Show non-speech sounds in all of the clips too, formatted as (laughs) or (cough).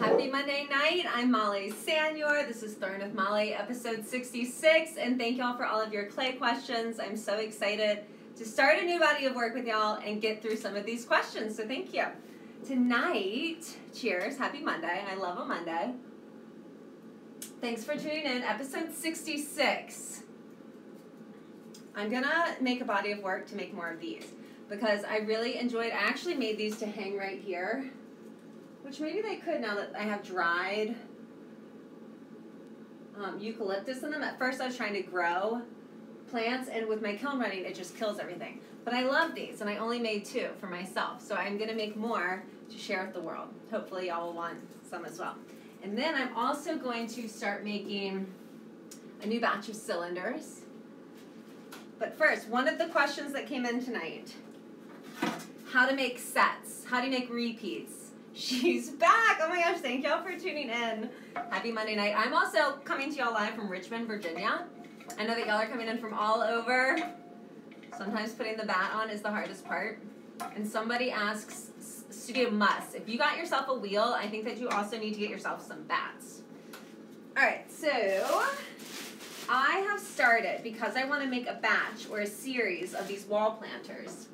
Happy Monday night. I'm Molly Sanyour. This is Throwing with Molly, episode 66. And thank y'all for all of your clay questions. I'm so excited to start a new body of work with y'all and get through some of these questions. So thank you. Tonight, cheers. Happy Monday. I love a Monday. Thanks for tuning in. Episode 66. I'm going to make a body of work to make more of these because I really enjoyed I actually made these to hang right here which maybe they could now that I have dried um, eucalyptus in them. At first, I was trying to grow plants, and with my kiln running, it just kills everything. But I love these, and I only made two for myself. So I'm going to make more to share with the world. Hopefully, y'all will want some as well. And then I'm also going to start making a new batch of cylinders. But first, one of the questions that came in tonight how to make sets, how do you make repeats? She's back. Oh my gosh, thank y'all for tuning in. Happy Monday night. I'm also coming to y'all live from Richmond, Virginia. I know that y'all are coming in from all over. Sometimes putting the bat on is the hardest part. And somebody asks Studio Must, if you got yourself a wheel, I think that you also need to get yourself some bats. All right, so I have started because I want to make a batch or a series of these wall planters.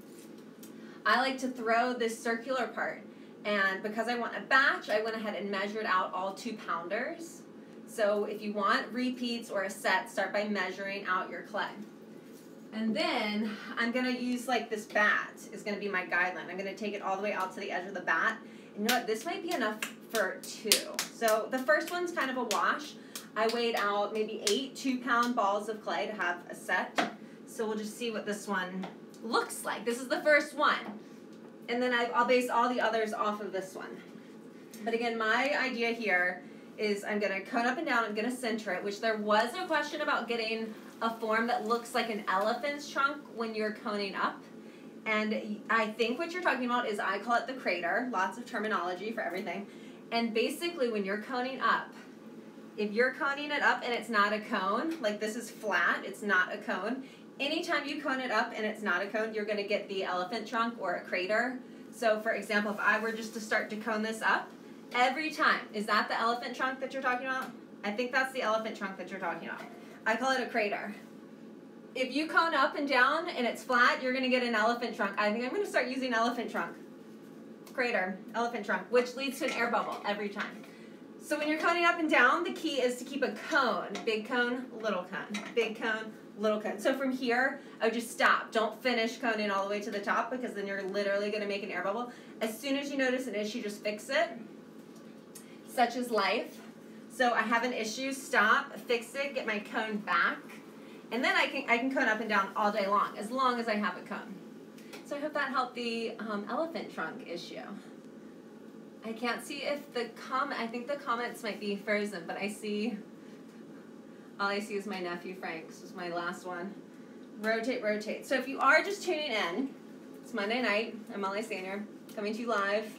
I like to throw this circular part and because I want a batch, I went ahead and measured out all two pounders. So if you want repeats or a set, start by measuring out your clay. And then I'm gonna use like this bat is gonna be my guideline. I'm gonna take it all the way out to the edge of the bat. And you know what, this might be enough for two. So the first one's kind of a wash. I weighed out maybe eight two pound balls of clay to have a set. So we'll just see what this one looks like. This is the first one and then I, will base all the others off of this one. But again, my idea here is I'm going to cone up and down, I'm going to center it, which there was a question about getting a form that looks like an elephant's trunk when you're coning up. And I think what you're talking about is I call it the crater, lots of terminology for everything. And basically, when you're coning up, if you're coning it up and it's not a cone, like this is flat, it's not a cone, anytime you cone it up and it's not a cone, you're going to get the elephant trunk or a crater. So for example, if I were just to start to cone this up, every time, is that the elephant trunk that you're talking about? I think that's the elephant trunk that you're talking about. I call it a crater. If you cone up and down and it's flat, you're going to get an elephant trunk. I think I'm going to start using elephant trunk. Crater, elephant trunk, which leads to an air bubble every time. So when you're coning up and down, the key is to keep a cone. Big cone, little cone. Big cone, little cone. So from here, I would just stop. Don't finish coning all the way to the top because then you're literally going to make an air bubble. As soon as you notice an issue, just fix it. Such is life. So I have an issue, stop, fix it, get my cone back, and then I can, I can cone up and down all day long, as long as I have a cone. So I hope that helped the um, elephant trunk issue. I can't see if the comment, I think the comments might be frozen, but I see all I see is my nephew Frank. This is my last one. Rotate, rotate. So if you are just tuning in, it's Monday night. I'm Molly Sanyour, coming to you live,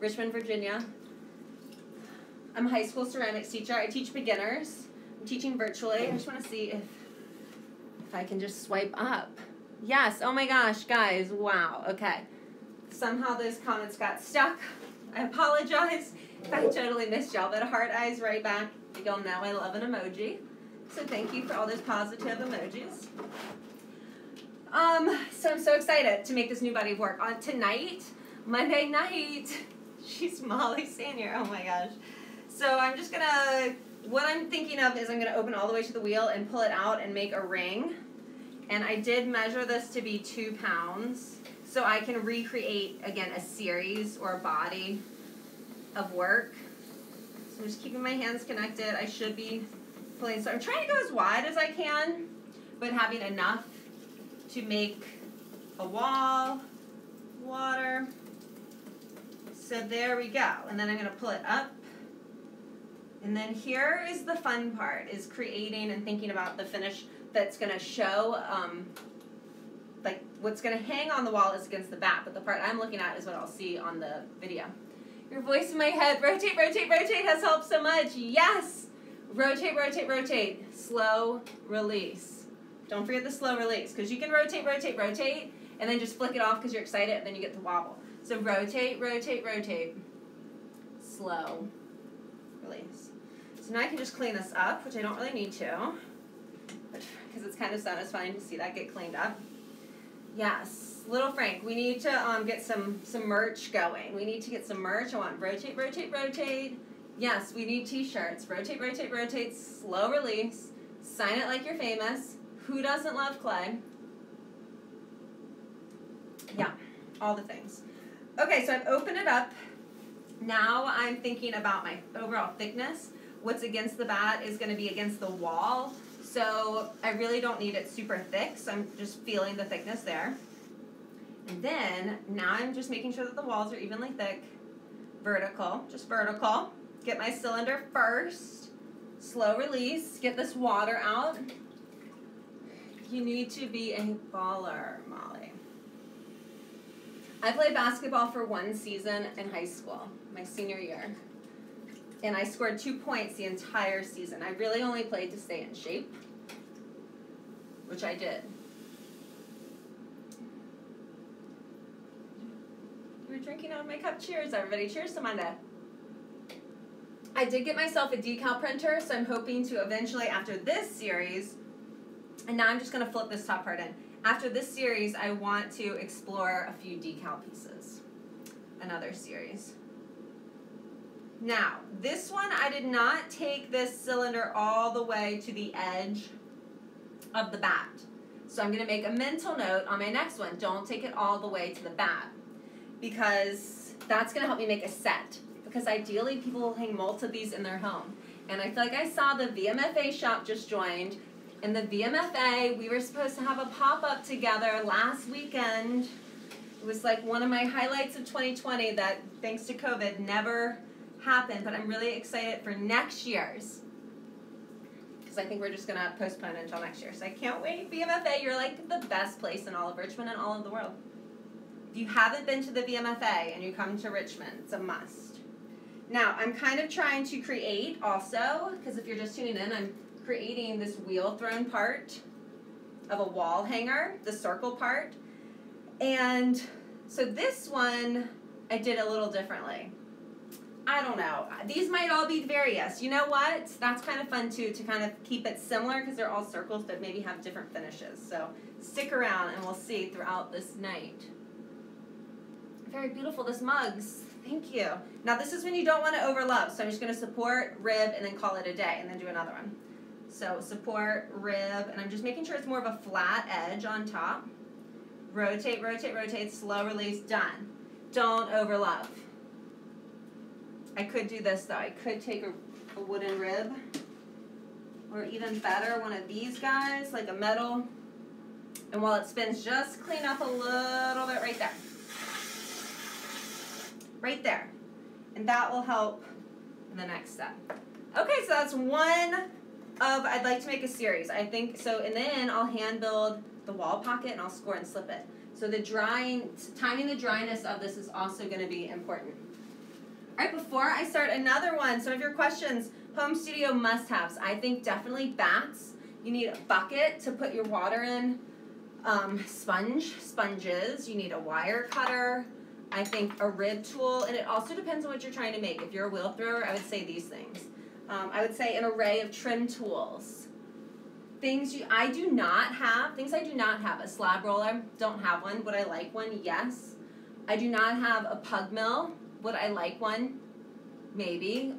Richmond, Virginia. I'm a high school ceramics teacher. I teach beginners. I'm teaching virtually. I just want to see if if I can just swipe up. Yes. Oh my gosh, guys. Wow. Okay. Somehow those comments got stuck. I apologize I totally missed y'all, but heart eyes right back. Y'all know I love an emoji. So thank you for all those positive emojis. Um, so I'm so excited to make this new body of work. On tonight, Monday night, (laughs) she's Molly Sanyour. Oh my gosh. So I'm just gonna, what I'm thinking of is I'm gonna open all the way to the wheel and pull it out and make a ring. And I did measure this to be two pounds. So I can recreate, again, a series or a body of work. So I'm just keeping my hands connected. I should be pulling. So I'm trying to go as wide as I can, but having enough to make a wall, water. So there we go. And then I'm going to pull it up. And then here is the fun part, is creating and thinking about the finish that's going to show, um, like what's going to hang on the wall is against the back, but the part I'm looking at is what I'll see on the video. Your voice in my head, rotate, rotate, rotate has helped so much. Yes! Rotate, rotate, rotate. Slow release. Don't forget the slow release because you can rotate, rotate, rotate, and then just flick it off because you're excited, and then you get the wobble. So rotate, rotate, rotate. Slow release. So now I can just clean this up, which I don't really need to, because it's kind of satisfying to see that get cleaned up. Yes, little Frank, we need to um, get some some merch going. We need to get some merch. I want rotate, rotate, rotate. Yes, we need t-shirts. Rotate, rotate, rotate, slow release. Sign it like you're famous. Who doesn't love clay? Yeah, all the things. Okay, so I've opened it up. Now I'm thinking about my overall thickness. What's against the bat is going to be against the wall. So I really don't need it super thick, so I'm just feeling the thickness there. And then now I'm just making sure that the walls are evenly thick. Vertical, just vertical. Get my cylinder first. Slow release, get this water out. You need to be a baller, Molly. I played basketball for one season in high school, my senior year. And I scored two points the entire season. I really only played to stay in shape, which I did. We're drinking out of my cup. Cheers, everybody. Cheers to Monday. I did get myself a decal printer, so I'm hoping to eventually, after this series, and now I'm just going to flip this top part in. After this series, I want to explore a few decal pieces. Another series. Now, this one, I did not take this cylinder all the way to the edge of the bat. So I'm going to make a mental note on my next one. Don't take it all the way to the bat because that's going to help me make a set. Because ideally, people will hang multi of these in their home. And I feel like I saw the VMFA shop just joined. And the VMFA, we were supposed to have a pop-up together last weekend. It was like one of my highlights of 2020 that, thanks to COVID, never happened. But I'm really excited for next year's because I think we're just gonna postpone until next year. So I can't wait. VMFA, you're like the best place in all of Richmond and all of the world. If you haven't been to the VMFA and you come to Richmond, it's a must. Now, I'm kind of trying to create also, because if you're just tuning in, I'm creating this wheel thrown part of a wall hanger, the circle part. And so this one, I did a little differently. I don't know. These might all be various. You know what? That's kind of fun too to kind of keep it similar because they're all circles but maybe have different finishes. So stick around and we'll see throughout this night. Very beautiful, this mugs. Thank you. Now this is when you don't want to overlap. So I'm just going to support, rib, and then call it a day and then do another one. So support, rib, and I'm just making sure it's more of a flat edge on top. Rotate, rotate, rotate, slow release, done. Don't overlap. I could do this though. I could take a, a wooden rib or even better, one of these guys, like a metal. And while it spins, just clean up a little bit right there. Right there. And that will help in the next step. Okay, so that's one of, I'd like to make a series. I think, so, and then I'll hand build the wall pocket and I'll score and slip it. So the drying, timing the dryness of this is also going to be important. All right, before I start another one, some of your questions, home studio must-haves. I think definitely bats. You need a bucket to put your water in. Um, sponge, sponges. You need a wire cutter. I think a rib tool, and it also depends on what you're trying to make. If you're a wheel thrower, I would say these things. Um, I would say an array of trim tools. Things you, I do not have, things I do not have. A slab roller, don't have one. Would I like one? Yes. I do not have a pug mill. Would I like one? Maybe.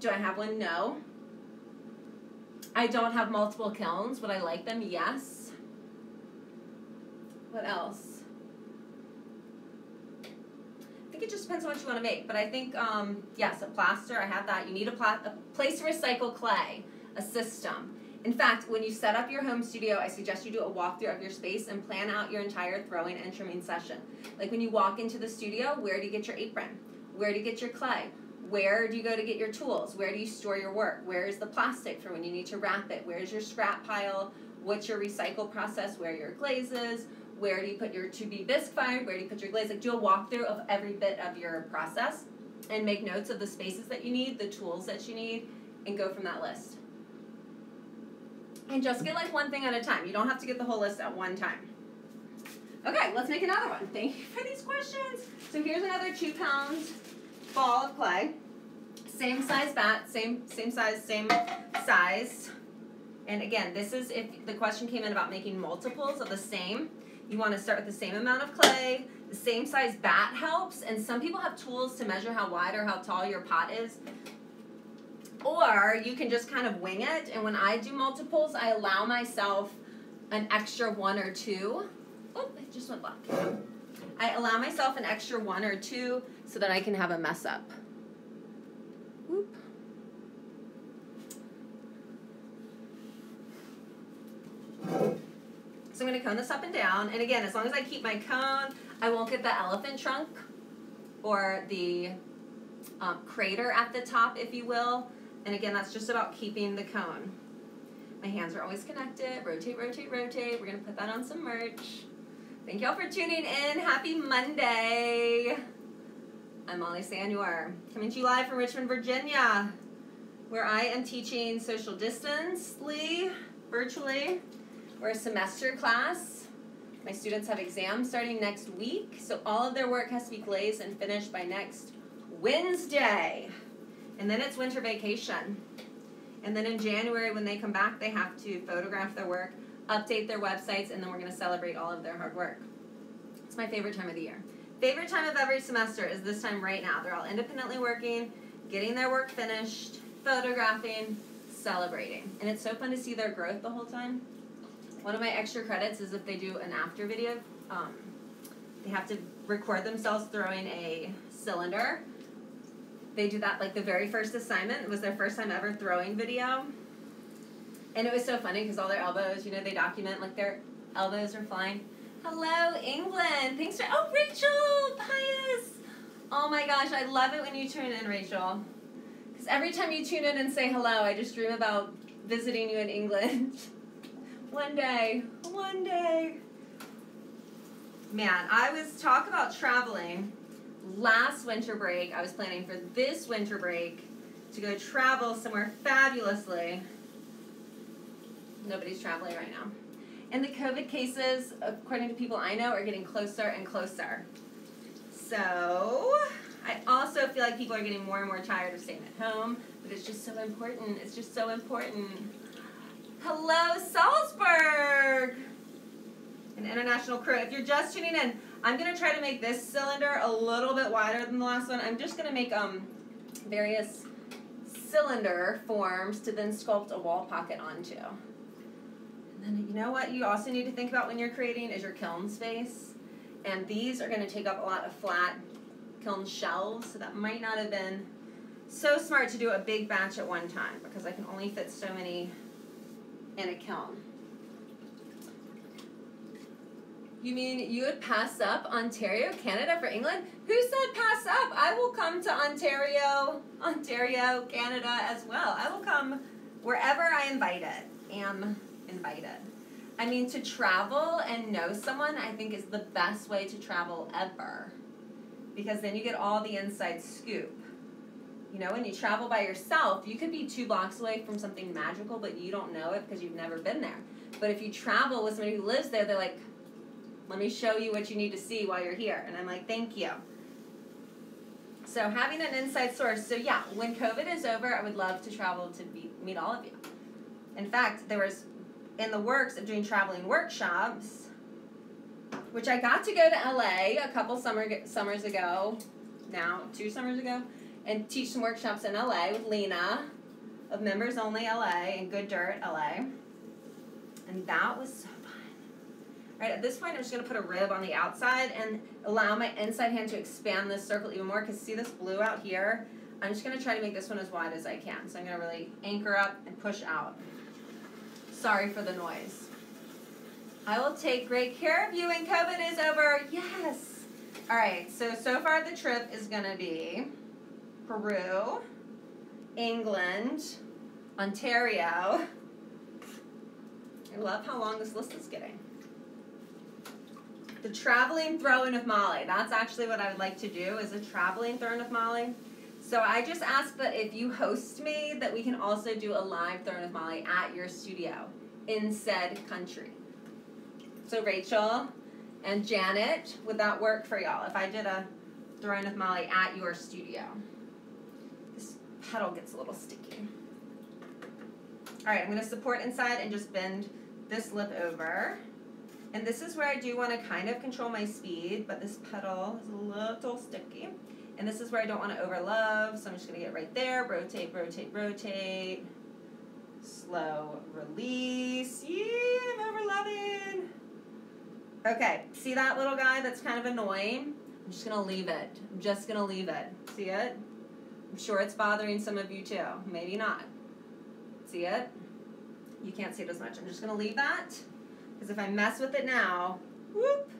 Do I have one? No. I don't have multiple kilns. Would I like them? Yes. What else? Think it just depends on what you want to make. But I think, um, yes, a plaster, I have that. You need a, pla- a place to recycle clay, a system. In fact, when you set up your home studio, I suggest you do a walkthrough of your space and plan out your entire throwing and trimming session. Like when you walk into the studio, where do you get your apron? Where do you get your clay? Where do you go to get your tools? Where do you store your work? Where is the plastic for when you need to wrap it? Where's your scrap pile? What's your recycle process? Where are your glazes? Where do you put your to be bisque fired, where do you put your glaze, like do a walkthrough of every bit of your process and make notes of the spaces that you need, the tools that you need, and go from that list. And just get like one thing at a time. You don't have to get the whole list at one time. Okay, let's make another one. Thank you for these questions. So here's another two pound ball of clay. Same size bat, same same size, same size. And again, this is if the question came in about making multiples of the same. You want to start with the same amount of clay. The same size bat helps, and some people have tools to measure how wide or how tall your pot is. Or you can just kind of wing it, and when I do multiples, I allow myself an extra one or two. Oh, it just went black. I allow myself an extra one or two so that I can have a mess up. Whoop. So I'm going to cone this up and down. And again, as long as I keep my cone, I won't get the elephant trunk or the um, crater at the top, if you will. And again, that's just about keeping the cone. My hands are always connected. Rotate, rotate, rotate. We're going to put that on some merch. Thank y'all for tuning in. Happy Monday. I'm Molly Sanyour, coming to you live from Richmond, Virginia, where I am teaching social distantly, virtually. We're a semester class. My students have exams starting next week, so all of their work has to be glazed and finished by next Wednesday. And then it's winter vacation. And then in January, when they come back, they have to photograph their work, update their websites, and then we're going to celebrate all of their hard work. It's my favorite time of the year. Favorite time of every semester is this time right now. They're all independently working, getting their work finished, photographing, celebrating. And it's so fun to see their growth the whole time. One of my extra credits is if they do an after video, um, they have to record themselves throwing a cylinder. They do that like the very first assignment. It was their first time ever throwing video. And it was so funny because all their elbows, you know, they document like their elbows are flying. Hello, England. Thanks for, oh, Rachel, Pius. Oh my gosh, I love it when you tune in, Rachel. Because every time you tune in and say hello, I just dream about visiting you in England. (laughs) one day, one day. Man, I was talk about traveling. Last winter break, I was planning for this winter break to go travel somewhere fabulously. Nobody's traveling right now. And the COVID cases, according to people I know, are getting closer and closer. So, I also feel like people are getting more and more tired of staying at home, but it's just so important. It's just so important. Hello, Salzburg! An international crew. If you're just tuning in, I'm going to try to make this cylinder a little bit wider than the last one. I'm just going to make um, various cylinder forms to then sculpt a wall pocket onto. And then you know what you also need to think about when you're creating is your kiln space. And these are going to take up a lot of flat kiln shelves, so that might not have been so smart to do a big batch at one time because I can only fit so many in a kiln. You mean you would pass up Ontario, Canada for England? Who said pass up? I will come to Ontario, Ontario, Canada as well. I will come wherever I invited. Am invited. I mean, to travel and know someone, I think, is the best way to travel ever. Because then you get all the inside scoop. You know, when you travel by yourself, you could be two blocks away from something magical, but you don't know it because you've never been there. But if you travel with somebody who lives there, they're like, let me show you what you need to see while you're here. And I'm like, thank you. So having an inside source. So yeah, when COVID is over, I would love to travel to be, meet all of you. In fact, there was in the works of doing traveling workshops, which I got to go to LA a couple summer summers ago, now two summers ago, and teach some workshops in LA with Lena of Members Only LA and Good Dirt LA. And that was so fun. All right, at this point, I'm just going to put a rib on the outside and allow my inside hand to expand this circle even more because see this blue out here? I'm just going to try to make this one as wide as I can. So I'm going to really anchor up and push out. Sorry for the noise. I will take great care of you when COVID is over. Yes. All right, so so far the trip is going to be Peru, England, Ontario. I love how long this list is getting. The traveling throw-in Molly. That's actually what I would like to do is a traveling throw-in Molly. So I just ask that if you host me, that we can also do a live Throne of Molly at your studio in said country. So Rachel and Janet, would that work for y'all if I did a Throne of Molly at your studio? Pedal gets a little sticky. All right, I'm gonna support inside and just bend this lip over. And this is where I do wanna kind of control my speed, but this pedal is a little sticky. And this is where I don't wanna overlove, so I'm just gonna get right there, rotate, rotate, rotate. Slow release. Yeah, I'm overloving. Okay, see that little guy that's kind of annoying? I'm just gonna leave it. I'm just gonna leave it. See it? I'm sure it's bothering some of you too. Maybe not. See it? You can't see it as much. I'm just gonna leave that because if I mess with it now, whoop,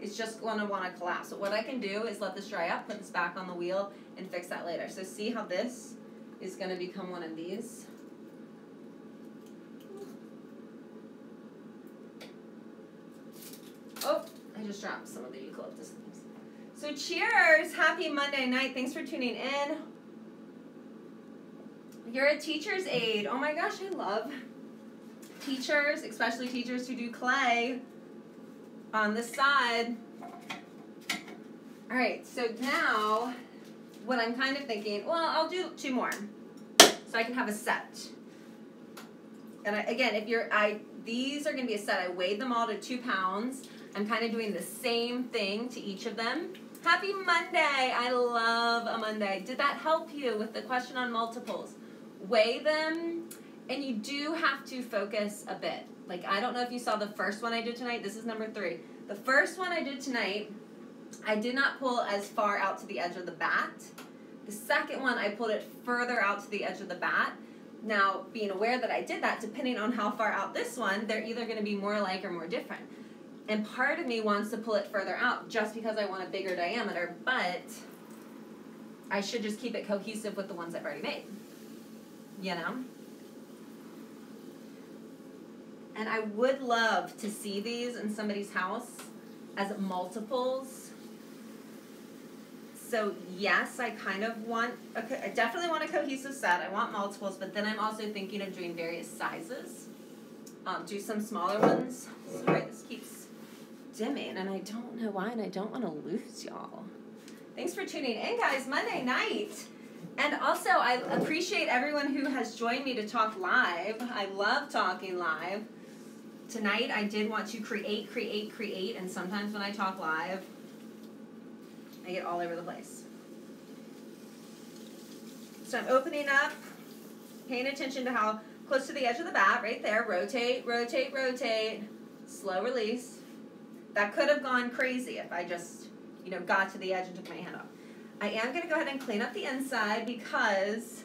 it's just gonna wanna collapse. So what I can do is let this dry up, put this back on the wheel, and fix that later. So see how this is gonna become one of these? Oh, I just dropped some of the eucalyptus leaves. So cheers! Happy Monday night. Thanks for tuning in. You're a teacher's aide. Oh my gosh, I love teachers, especially teachers who do clay on the side. All right, so now what I'm kind of thinking, well, I'll do two more so I can have a set. And I, again, if you're, I these are going to be a set. I weighed them all to two pounds. I'm kind of doing the same thing to each of them. Happy Monday! I love a Monday. Did that help you with the question on multiples? Weigh them, and you do have to focus a bit. Like, I don't know if you saw the first one I did tonight. This is number three. The first one I did tonight, I did not pull as far out to the edge of the bat. The second one, I pulled it further out to the edge of the bat. Now, being aware that I did that, depending on how far out this one, they're either going to be more alike or more different. And part of me wants to pull it further out just because I want a bigger diameter, but I should just keep it cohesive with the ones I've already made. You know? And I would love to see these in somebody's house as multiples. So yes, I kind of want, a, I definitely want a cohesive set. I want multiples, but then I'm also thinking of doing various sizes. Um, do some smaller ones. Sorry, this keeps dimming, and I don't know why, and I don't want to lose y'all. Thanks for tuning in, guys. Monday night. And also, I appreciate everyone who has joined me to talk live. I love talking live tonight I did want to create, create, create, and sometimes when I talk live, I get all over the place. So I'm opening up, paying attention to how close to the edge of the bat, right there, rotate, rotate, rotate, slow release. That could have gone crazy if I just, you know, got to the edge and took my hand off. I am going to go ahead and clean up the inside because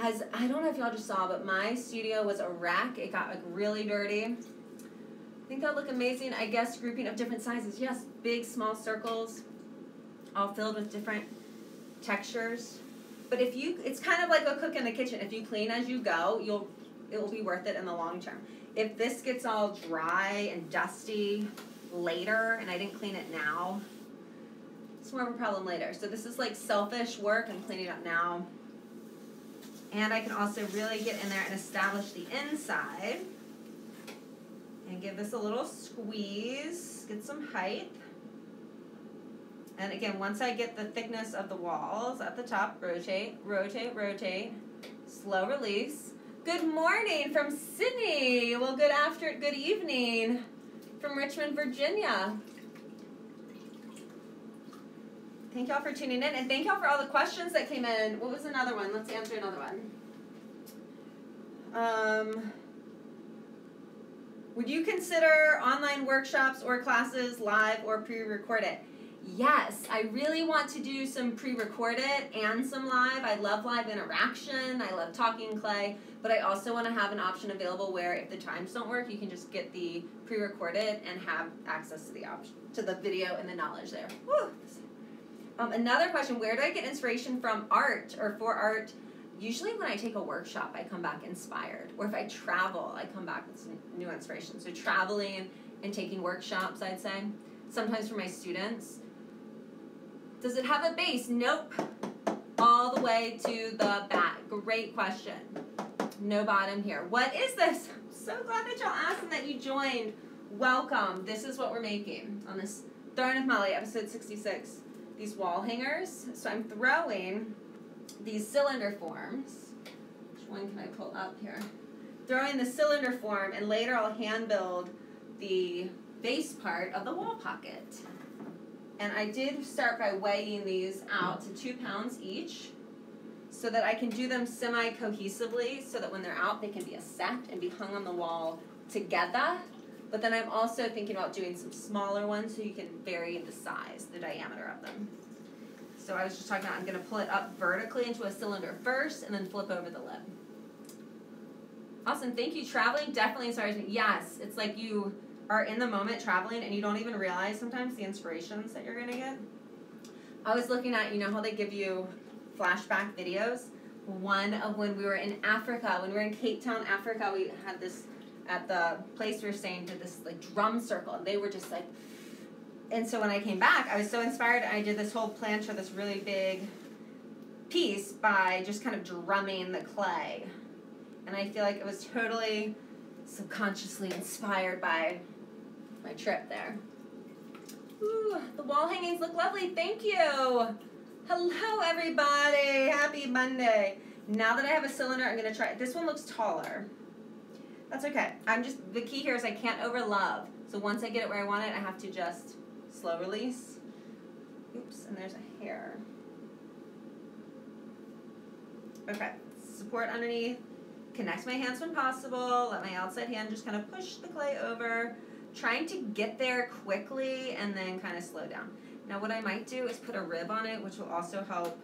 as I don't know if y'all just saw, but my studio was a wreck. It got like really dirty. I think that'll look amazing. I guess grouping of different sizes. Yes, big, small circles, all filled with different textures. But if you, it's kind of like a cook in the kitchen. If you clean as you go, you'll, it will be worth it in the long term. If this gets all dry and dusty later, and I didn't clean it now, it's more of a problem later. So this is like selfish work. I'm cleaning up now. And I can also really get in there and establish the inside. And give this a little squeeze, get some height. And again, once I get the thickness of the walls at the top, rotate, rotate, rotate, slow release. Good morning from Sydney. Well, good after, good evening from Richmond, Virginia. Thank y'all for tuning in, and thank y'all for all the questions that came in. What was another one? Let's answer another one. Um, would you consider online workshops or classes live or pre-recorded? Yes, I really want to do some pre-recorded and some live. I love live interaction. I love talking clay, but I also want to have an option available where if the times don't work, you can just get the pre-recorded and have access to the option to the video and the knowledge there. Woo. Um, another question, where do I get inspiration from art or for art? Usually when I take a workshop, I come back inspired. Or if I travel, I come back with some new inspiration. So traveling and taking workshops, I'd say. Sometimes for my students. Does it have a base? Nope. All the way to the back. Great question. No bottom here. What is this? (laughs) I'm so glad that y'all asked and that you joined. Welcome. This is what we're making on this Throwing of Molly, episode 66 these wall hangers. So I'm throwing these cylinder forms. Which one can I pull up here? Throwing the cylinder form, and later I'll hand build the base part of the wall pocket. And I did start by weighing these out to two pounds each so that I can do them semi-cohesively so that when they're out they can be a set and be hung on the wall together. But then I'm also thinking about doing some smaller ones so you can vary the size, the diameter of them. So I was just talking about I'm going to pull it up vertically into a cylinder first and then flip over the lid. Awesome, thank you. Traveling definitely inspires me. Yes, it's like you are in the moment traveling and you don't even realize sometimes the inspirations that you're going to get. I was looking at, you know how they give you flashback videos. One of when we were in Africa, when we were in Cape Town, Africa, we had this at the place we were staying did this like drum circle, and they were just like. And so when I came back, I was so inspired. I did this whole planter, this really big piece by just kind of drumming the clay, and I feel like it was totally subconsciously inspired by my trip there. Ooh, the wall hangings look lovely. Thank you. Hello, everybody. Happy Monday. Now that I have a cylinder, I'm going to try. This one looks taller. That's okay. I'm just, the key here is I can't over love. So once I get it where I want it, I have to just slow release. Oops, and there's a hair. Okay, support underneath. Connect my hands when possible. Let my outside hand just kind of push the clay over. Trying to get there quickly and then kind of slow down. Now what I might do is put a rib on it, which will also help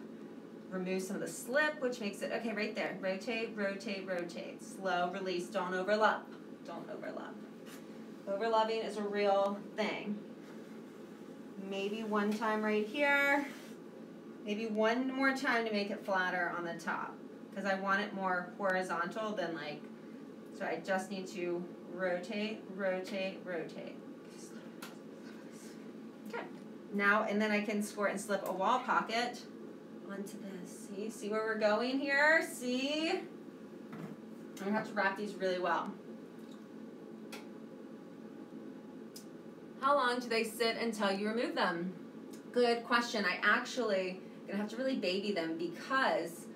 remove some of the slip, which makes it, okay, right there. Rotate, rotate, rotate. Slow release, don't overlap. Don't overlap. Overlapping is a real thing. Maybe one time right here. Maybe one more time to make it flatter on the top. Because I want it more horizontal than like, so I just need to rotate, rotate, rotate. Okay. Now, and then I can score and slip a wall pocket onto this. See, see where we're going here? See? I'm gonna have to wrap these really well. How long do they sit until you remove them? Good question. I actually gonna have to really baby them because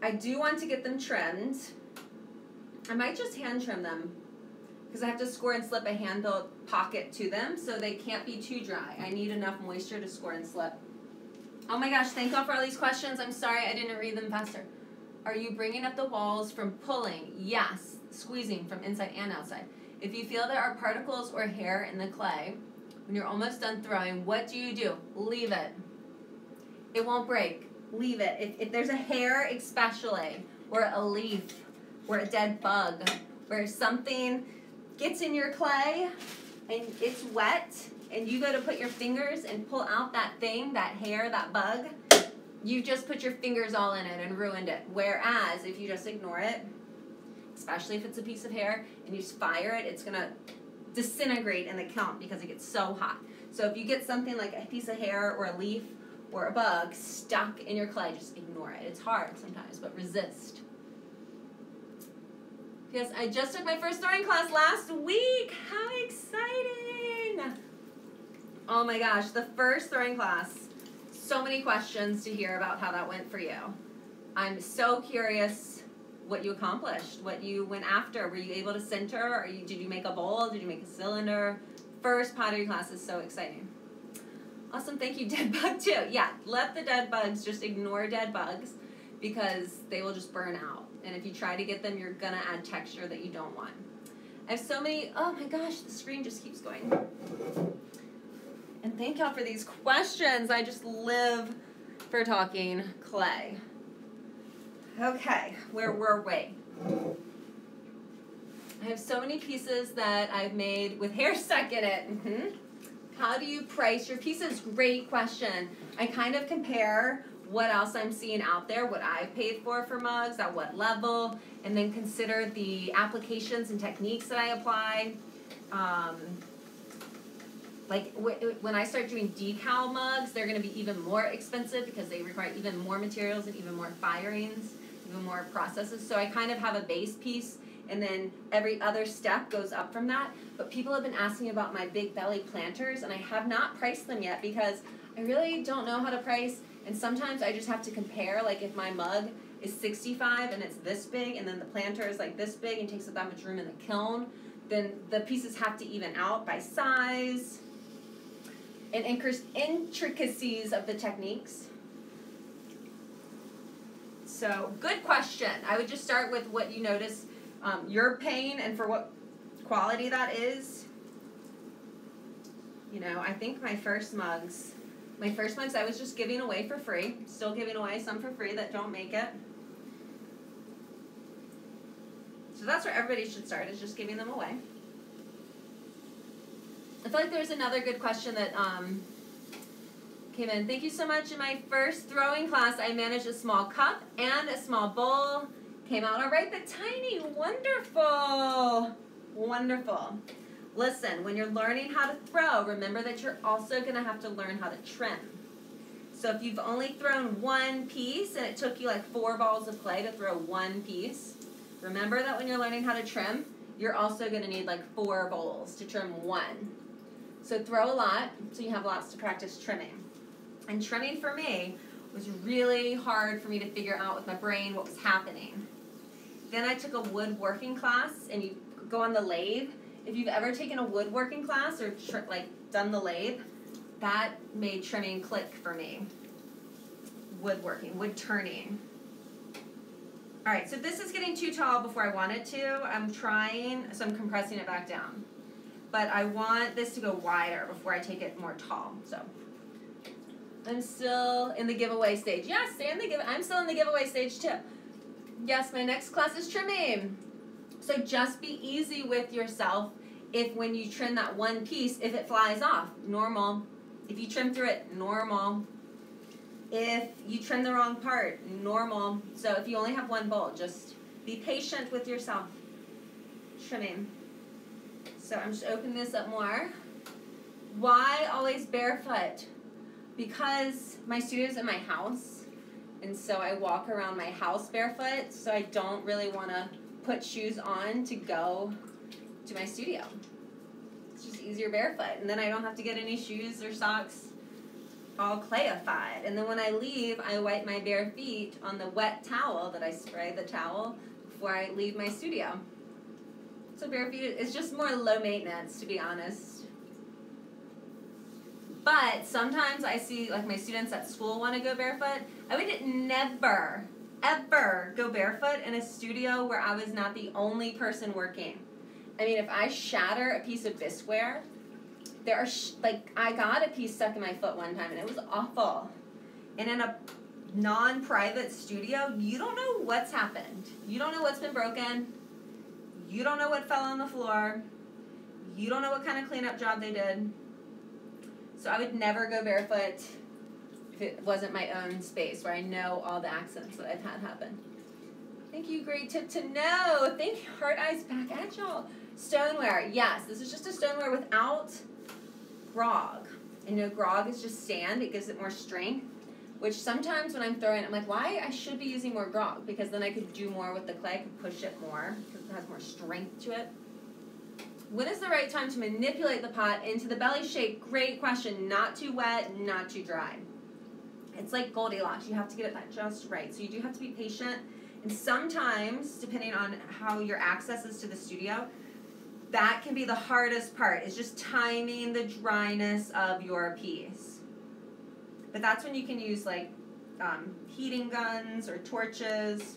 I do want to get them trimmed. I might just hand trim them because I have to score and slip a hand built pocket to them so they can't be too dry. I need enough moisture to score and slip. Oh my gosh, thank God for all these questions. I'm sorry I didn't read them faster. Are you bringing up the walls from pulling? Yes, squeezing from inside and outside. If you feel there are particles or hair in the clay, when you're almost done throwing, what do you do? Leave it. It won't break. Leave it. If, if there's a hair, especially, or a leaf, or a dead bug, or something gets in your clay and it's wet and you go to put your fingers and pull out that thing, that hair, that bug, you just put your fingers all in it and ruined it. Whereas if you just ignore it, especially if it's a piece of hair, and you just fire it, it's gonna disintegrate in the kiln because it gets so hot. So if you get something like a piece of hair or a leaf or a bug stuck in your clay, just ignore it. It's hard sometimes, but resist. Yes, I just took my first throwing class last week. How exciting! Oh my gosh, the first throwing class. So many questions to hear about how that went for you. I'm so curious what you accomplished, what you went after. Were you able to center? Or you, did you make a bowl? Did you make a cylinder? First pottery class is so exciting. Awesome, thank you, (laughs) dead bug too. Yeah, let the dead bugs, just ignore dead bugs because they will just burn out. And if you try to get them, you're gonna add texture that you don't want. I have so many, oh my gosh, the screen just keeps going. And thank y'all for these questions. I just live for talking clay. Okay, where were we? I have so many pieces that I've made with hair stuck in it. Mm -hmm. How do you price your pieces? Great question. I kind of compare what else I'm seeing out there, what I've paid for for mugs, at what level, and then consider the applications and techniques that I apply. Um, like when I start doing decal mugs, they're going to be even more expensive because they require even more materials and even more firings, even more processes. So I kind of have a base piece and then every other step goes up from that. But people have been asking about my big belly planters and I have not priced them yet because I really don't know how to price And sometimes I just have to compare, like if my mug is 65 and it's this big, and then the planter is like this big and takes up that much room in the kiln, then the pieces have to even out by size and intricacies of the techniques. So, good question. I would just start with what you notice um, your pain and for what quality that is. You know, I think my first mugs, my first mugs I was just giving away for free. Still giving away some for free that don't make it. So that's where everybody should start, is just giving them away. I feel like there's another good question that um, came in. Thank you so much. In my first throwing class, I managed a small cup and a small bowl. Came out all right, but tiny. Wonderful. Wonderful. Listen, when you're learning how to throw, remember that you're also going to have to learn how to trim. So if you've only thrown one piece and it took you like four balls of clay to throw one piece, remember that when you're learning how to trim, you're also going to need like four bowls to trim one. So throw a lot so you have lots to practice trimming. And trimming for me was really hard for me to figure out with my brain what was happening. Then I took a woodworking class, and you go on the lathe. If you've ever taken a woodworking class or like done the lathe, that made trimming click for me. Woodworking, wood turning. All right, so this is getting too tall before I want it to. I'm trying, so I'm compressing it back down. But I want this to go wider before I take it more tall. So I'm still in the giveaway stage. Yes, in the give. I'm still in the giveaway stage too. Yes, my next class is trimming. So just be easy with yourself. If when you trim that one piece, if it flies off, normal. If you trim through it, normal. If you trim the wrong part, normal. So if you only have one bowl, just be patient with yourself. Trimming. So I'm just opening this up more. Why always barefoot? because my studio's in my house, and so I walk around my house barefoot, so I don't really want to put shoes on to go to my studio. It's just easier barefoot, and then I don't have to get any shoes or socks all clayified. And then when I leave, I wipe my bare feet on the wet towel that I spray the towel before I leave my studio. So bare feet is just more low maintenance, to be honest. But sometimes I see like my students at school want to go barefoot. I would never, ever go barefoot in a studio where I was not the only person working. I mean, if I shatter a piece of bisqueware, there are like I got a piece stuck in my foot one time and it was awful. And in a non-private studio, you don't know what's happened. You don't know what's been broken. You don't know what fell on the floor. You don't know what kind of cleanup job they did so I would never go barefoot if it wasn't my own space where I know all the accidents that I've had happen. Thank you, great tip to know. Thank you, Heart Eyes back at y'all. Stoneware, yes, this is just a stoneware without grog. And you know, grog is just sand, it gives it more strength. Which sometimes when I'm throwing, I'm like, why I should be using more grog because then I could do more with the clay, I could push it more has more strength to it. When is the right time to manipulate the pot into the belly shape? Great question. Not too wet, not too dry. It's like Goldilocks. You have to get it that just right. So you do have to be patient. And sometimes, depending on how your access is to the studio, that can be the hardest part, is just timing the dryness of your piece. But that's when you can use like um, heating guns or torches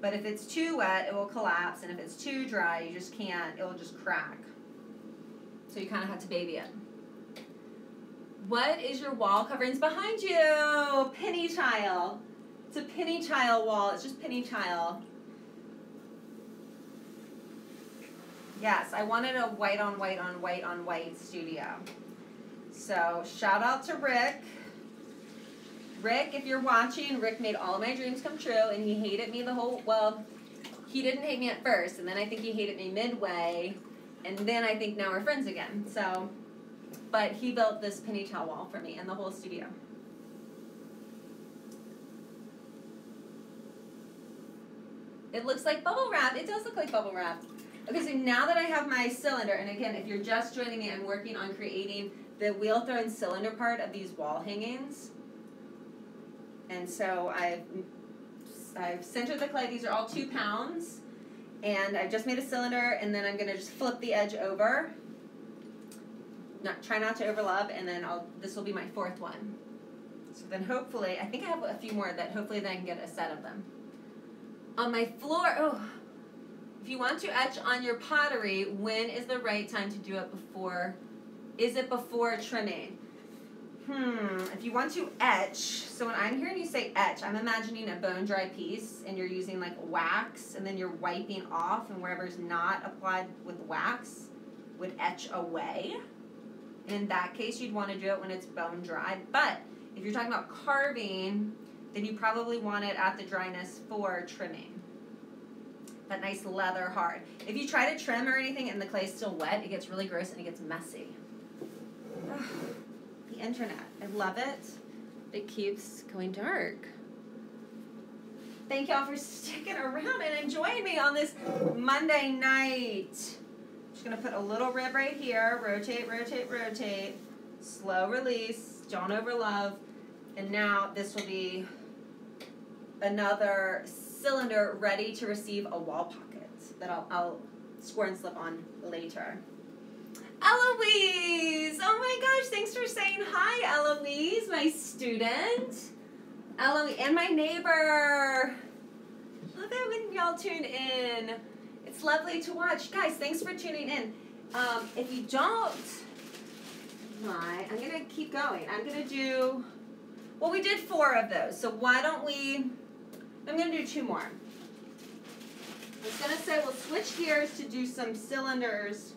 but if it's too wet, it will collapse, and if it's too dry, you just can't, it will just crack. So you kind of have to baby it. What is your wall coverings behind you? Penny tile. It's a penny tile wall. It's just penny tile. Yes, I wanted a white on white on white on white studio. So shout out to Rick. Rick, if you're watching, Rick made all my dreams come true, and he hated me the whole. Well, he didn't hate me at first, and then I think he hated me midway, and then I think now we're friends again. So, but he built this penny tile wall for me and the whole studio. It looks like bubble wrap. It does look like bubble wrap. Okay, so now that I have my cylinder, and again, if you're just joining me, I'm working on creating the wheel thrown cylinder part of these wall hangings. And so I've I've centered the clay. These are all two pounds. And I've just made a cylinder and then I'm gonna just flip the edge over. Not try not to overlap and then I'll this will be my fourth one. So then hopefully I think I have a few more that hopefully then I can get a set of them. On my floor, oh if you want to etch on your pottery, when is the right time to do it before? Is it before trimming? Hmm, if you want to etch, so when I'm hearing you say etch, I'm imagining a bone dry piece and you're using like wax and then you're wiping off and wherever's not applied with wax would etch away. In that case, you'd want to do it when it's bone dry. But if you're talking about carving, then you probably want it at the dryness for trimming that nice leather hard. If you try to trim or anything and the clay is still wet, it gets really gross and it gets messy. (sighs) the internet, I love it. It keeps going dark. Thank y'all for (laughs) sticking around and enjoying me on this Monday night. Just gonna put a little rib right here, rotate, rotate, rotate, slow release, don't overlove, and now this will be another cylinder ready to receive a wall pocket that I'll, I'll score and slip on later. Eloise! Oh my gosh, thanks for saying hi, Eloise, my student. Eloise, and my neighbor. Love it when y'all tune in. It's lovely to watch. Guys, thanks for tuning in. Um, if you don't I'm going to keep going. I'm going to do, well, we did four of those, so why don't we I'm going to do two more. I was going to say we'll switch gears to do some cylinders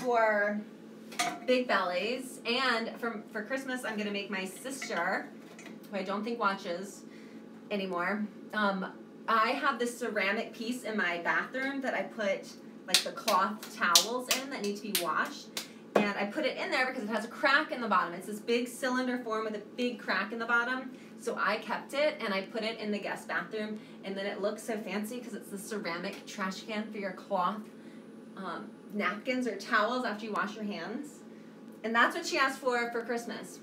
for big bellies. And for, for Christmas, I'm going to make my sister, who I don't think watches anymore, um, I have this ceramic piece in my bathroom that I put like the cloth towels in that need to be washed. And I put it in there because it has a crack in the bottom. It's this big cylinder form with a big crack in the bottom. So I kept it and I put it in the guest bathroom, and then it looks so fancy because it's the ceramic trash can for your cloth um, napkins or towels after you wash your hands. And that's what she asked for for Christmas.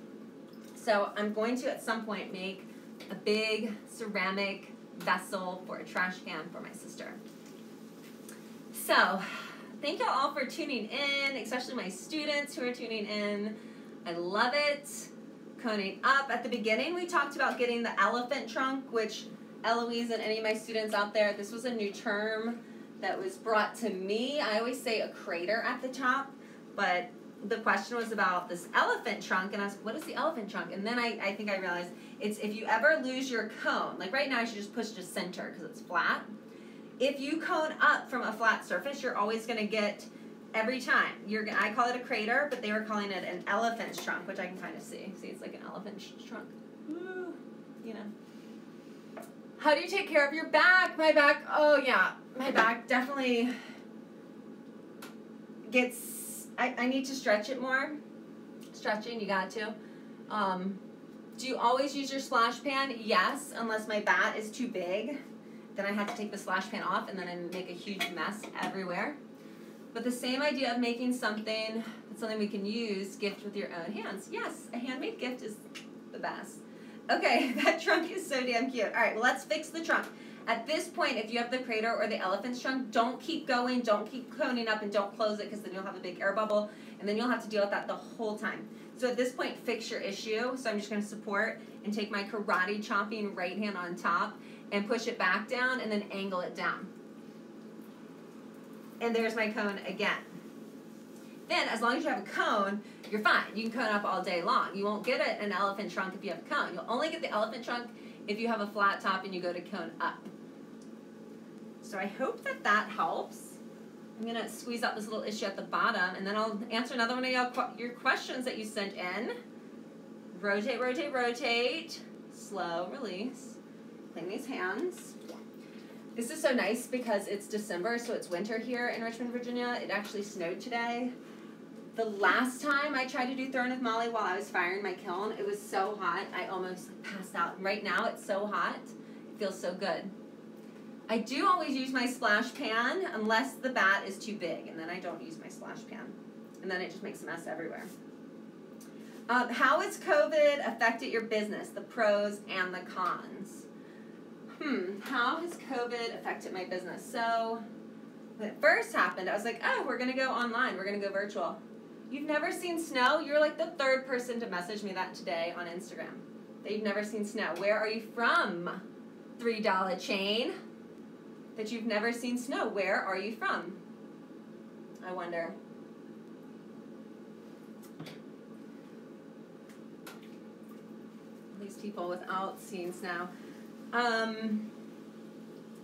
So I'm going to at some point make a big ceramic vessel for a trash can for my sister. So thank you all for tuning in, especially my students who are tuning in. I love it coning up. At the beginning, we talked about getting the elephant trunk, which Eloise and any of my students out there, this was a new term that was brought to me. I always say a crater at the top, but the question was about this elephant trunk, and I was like, what is the elephant trunk? And then I, I think I realized it's if you ever lose your cone, like right now I should just push to center because it's flat. If you cone up from a flat surface, you're always going to get every time. You're I call it a crater, but they were calling it an elephant's trunk, which I can kind of see. See, it's like an elephant's trunk. Ooh, you know. How do you take care of your back? My back, oh yeah, my back definitely gets. I, I need to stretch it more. Stretching, you got to. Um, do you always use your splash pan? Yes, unless my bat is too big. Then I have to take the splash pan off and then I make a huge mess everywhere. But the same idea of making something something we can use, gift with your own hands. Yes, a handmade gift is the best. Okay, (laughs) that trunk is so damn cute. All right, well, let's fix the trunk. At this point, if you have the crater or the elephant's trunk, don't keep going, don't keep coning up, and don't close it because then you'll have a big air bubble, and then you'll have to deal with that the whole time. So at this point, fix your issue. So I'm just going to support and take my karate chopping right hand on top and push it back down and then angle it down and there's my cone again. Then, as long as you have a cone, you're fine. You can cone up all day long. You won't get an elephant trunk if you have a cone. You'll only get the elephant trunk if you have a flat top and you go to cone up. So I hope that that helps. I'm going to squeeze out this little issue at the bottom, and then I'll answer another one of your questions that you sent in. Rotate, rotate, rotate. Slow release. Clean these hands. This is so nice because it's December, so it's winter here in Richmond, Virginia. It actually snowed today. The last time I tried to do Throwing with Molly while I was firing my kiln, it was so hot, I almost passed out. Right now, it's so hot, it feels so good. I do always use my splash pan unless the bat is too big, and then I don't use my splash pan. and then it just makes a mess everywhere. Um, how has COVID affected your business, the pros and the cons? Hmm, how has COVID affected my business? So, when it first happened, I was like, oh, we're going to go online, we're going to go virtual. You've never seen snow? You're like the third person to message me that today on Instagram. That you've never seen snow. Where are you from? $3 chain. That you've never seen snow. Where are you from? I wonder. These people without seeing snow. Um,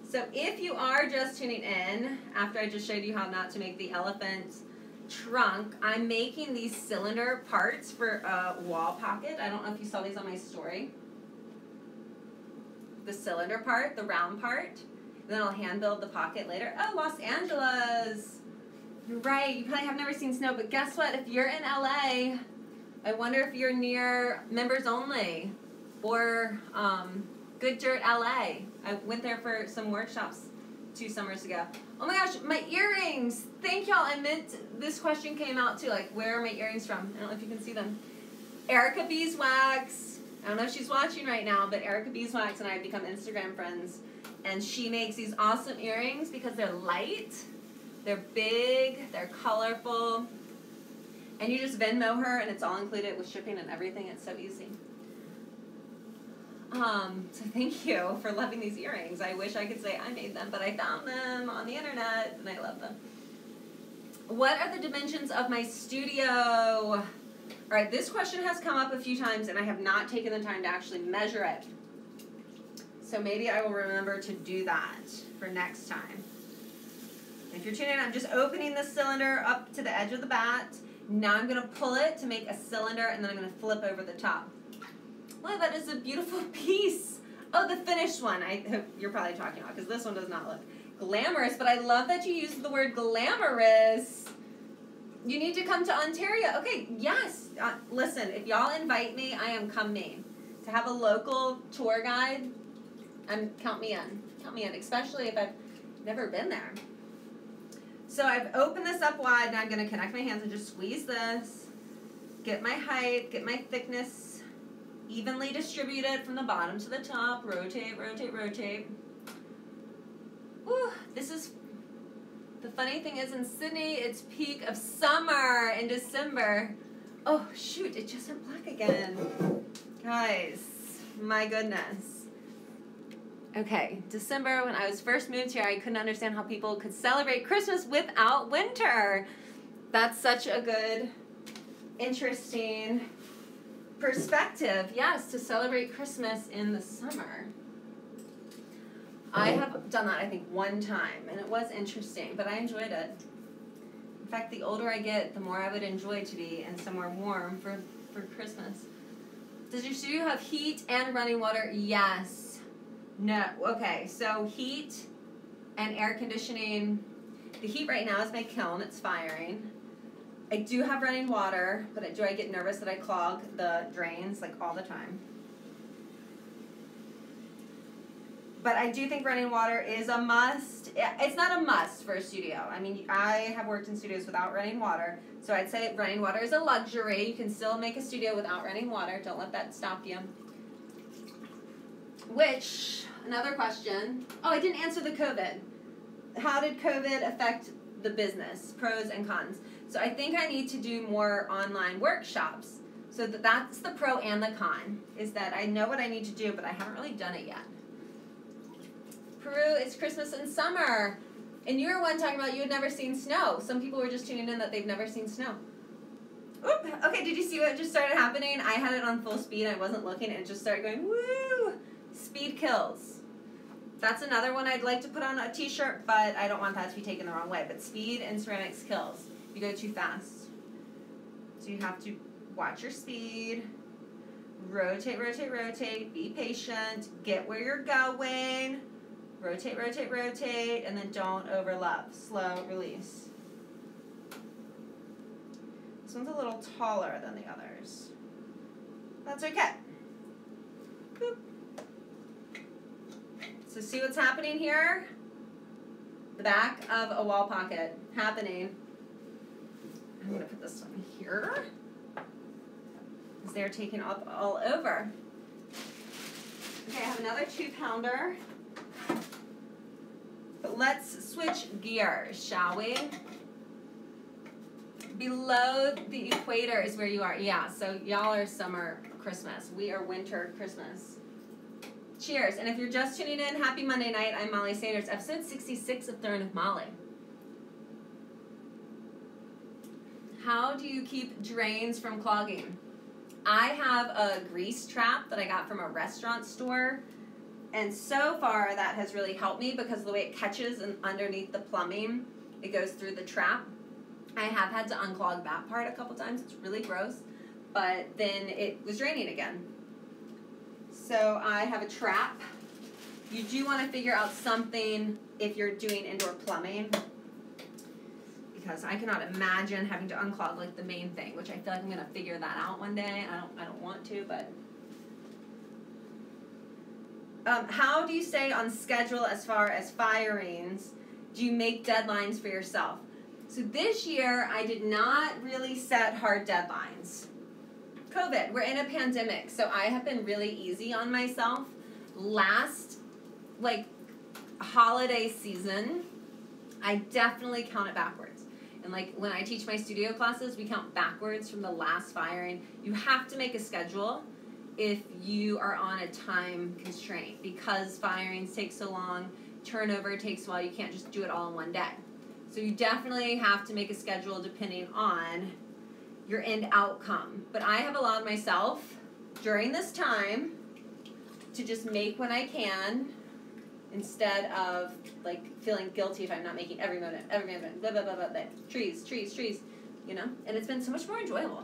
so if you are just tuning in, after I just showed you how not to make the elephant trunk, I'm making these cylinder parts for a wall pocket. I don't know if you saw these on my story. The cylinder part, the round part. Then I'll hand build the pocket later. Oh, Los Angeles. You're right. You probably have never seen snow, but guess what? If you're in LA, I wonder if you're near members only or um, Good Dirt LA. I went there for some workshops two summers ago. Oh my gosh, my earrings! Thank y'all. I meant this question came out too. Like, where are my earrings from? I don't know if you can see them. Erica Beeswax. I don't know if she's watching right now, but Erica Beeswax and I have become Instagram friends. And she makes these awesome earrings because they're light, they're big, they're colorful. And you just Venmo her, and it's all included with shipping and everything. It's so easy. Um, so thank you for loving these earrings. I wish I could say I made them, but I found them on the internet and I love them. What are the dimensions of my studio? All right, this question has come up a few times and I have not taken the time to actually measure it. So maybe I will remember to do that for next time. If you're tuning in, I'm just opening the cylinder up to the edge of the bat. Now I'm gonna pull it to make a cylinder and then I'm gonna flip over the top. Look, that is a beautiful (laughs) piece. Oh, the finished one. I (laughs) you're probably talking about because this one does not look glamorous, but I love that you used the word glamorous. You need to come to Ontario. Okay, yes. Uh, listen, if y'all invite me, I am coming. To have a local tour guide, and um, count me in. Count me in, especially if I've never been there. So I've opened this up wide. Now I'm going to connect my hands and just squeeze this. Get my height, get my thickness evenly distributed from the bottom to the top. Rotate, rotate, rotate. Ooh, this is the funny thing is in Sydney, it's peak of summer in December. Oh shoot, it just went black again. Guys, my goodness. Okay, December, when I was first moved here, I couldn't understand how people could celebrate Christmas without winter. That's such a good, interesting perspective, yes, to celebrate Christmas in the summer. I have done that, I think, one time, and it was interesting, but I enjoyed it. In fact, the older I get, the more I would enjoy to be in somewhere warm for, for Christmas. Does your studio have heat and running water? Yes. No. Okay, so heat and air conditioning. The heat right now is my kiln, it's firing. I do have running water, but do I get nervous that I clog the drains like all the time? But I do think running water is a must. It's not a must for a studio. I mean, I have worked in studios without running water, so I'd say running water is a luxury. You can still make a studio without running water. Don't let that stop you. Which, another question. Oh, I didn't answer the COVID. How did COVID affect the business? Pros and cons. So I think I need to do more online workshops. So that that's the pro and the con, is that I know what I need to do, but I haven't really done it yet. Peru, it's Christmas and summer. And you were one talking about you had never seen snow. Some people were just tuning in that they've never seen snow. Oop. Okay, did you see what just started happening? I had it on full speed. I wasn't looking. And it just started going, woo! Speed kills. That's another one I'd like to put on a t-shirt, but I don't want that to be taken the wrong way. But speed and ceramics kills you go too fast. So you have to watch your speed, rotate, rotate, rotate, be patient, get where you're going, rotate, rotate, rotate, and then don't overlap. Slow release. This one's a little taller than the others. That's okay. Boop. So see what's happening here? The back of a wall pocket happening I'm gonna put this one here. Because they're taken up all over. Okay, I have another two pounder. But let's switch gears, shall we? Below the equator is where you are. Yeah, so y'all are summer Christmas. We are winter Christmas. Cheers. And if you're just tuning in, happy Monday night. I'm Molly Sanyour, episode 66 of Throwing with Molly. How do you keep drains from clogging? I have a grease trap that I got from a restaurant store. And so far, that has really helped me because the way it catches and underneath the plumbing, it goes through the trap. I have had to unclog that part a couple times. It's really gross. But then it was draining again. So I have a trap. You do want to figure out something if you're doing indoor plumbing because I cannot imagine having to unclog like the main thing, which I feel like I'm gonna figure that out one day. I don't I don't want to, but um, how do you stay on schedule as far as firings? Do you make deadlines for yourself? So this year I did not really set hard deadlines. COVID, we're in a pandemic, so I have been really easy on myself. Last like holiday season, I definitely count it backwards. And like when I teach my studio classes, we count backwards from the last firing. You have to make a schedule if you are on a time constraint because firings take so long, turnover takes a while, you can't just do it all in one day. So you definitely have to make a schedule depending on your end outcome. But I have allowed myself during this time to just make when I can instead of like feeling guilty if I'm not making every moment, every moment, blah blah blah blah, blah. trees, trees, trees, you know. And it's been so much more enjoyable.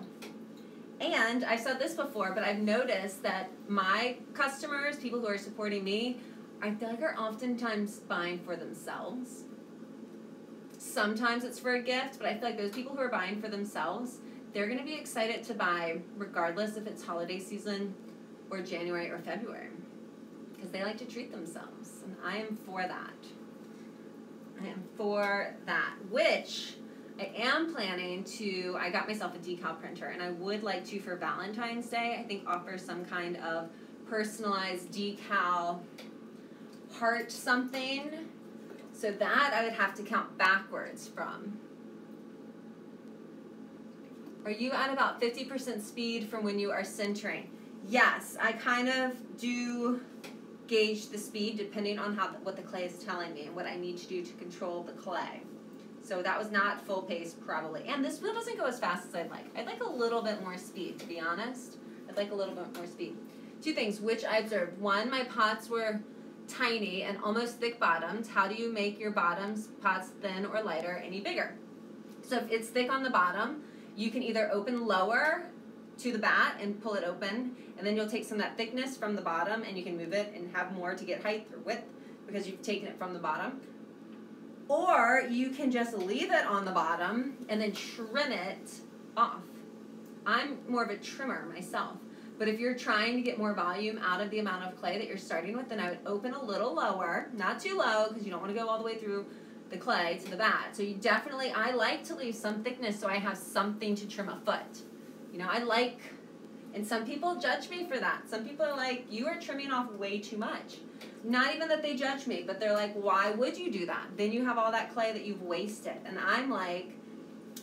And I've said this before, but I've noticed that my customers, people who are supporting me, I feel like are oftentimes buying for themselves. Sometimes it's for a gift, but I feel like those people who are buying for themselves, they're going to be excited to buy regardless if it's holiday season or January or February because they like to treat themselves. And I am for that. I am for that. Which I am planning to, I got myself a decal printer and I would like to for Valentine's Day, I think offer some kind of personalized decal heart something. So that I would have to count backwards from. Are you at about 50% speed from when you are centering? Yes, I kind of do gauge the speed depending on how what the clay is telling me and what I need to do to control the clay. So that was not full pace probably. And this wheel doesn't go as fast as I'd like. I'd like a little bit more speed, to be honest. I'd like a little bit more speed. Two things which I observed. One, my pots were tiny and almost thick bottoms. How do you make your bottoms, pots thin or lighter, any bigger? So if it's thick on the bottom, you can either open lower to the bat and pull it open and then you'll take some of that thickness from the bottom and you can move it and have more to get height or width because you've taken it from the bottom. Or you can just leave it on the bottom and then trim it off. I'm more of a trimmer myself. But if you're trying to get more volume out of the amount of clay that you're starting with, then I would open a little lower, not too low because you don't want to go all the way through the clay to the bat. So you definitely, I like to leave some thickness so I have something to trim a foot. You know, I like and some people judge me for that. Some people are like, you are trimming off way too much. Not even that they judge me, but they're like, why would you do that? Then you have all that clay that you've wasted. And I'm like,